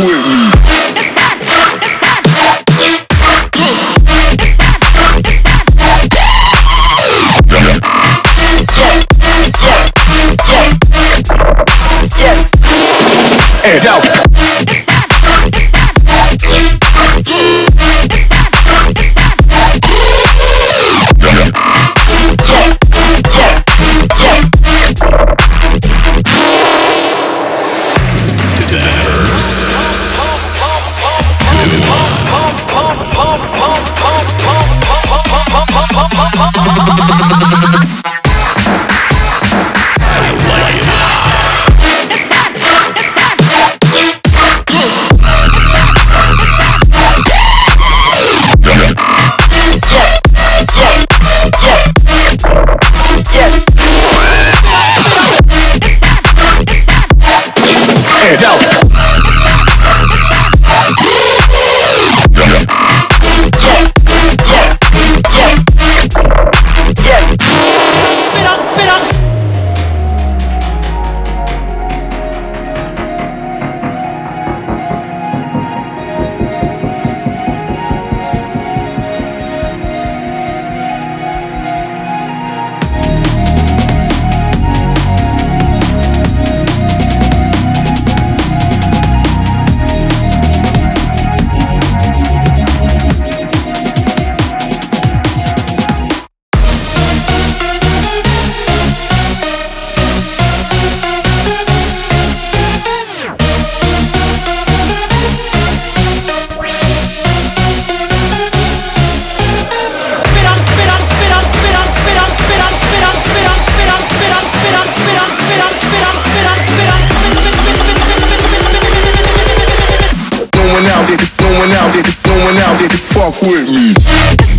Yo. fuck with me.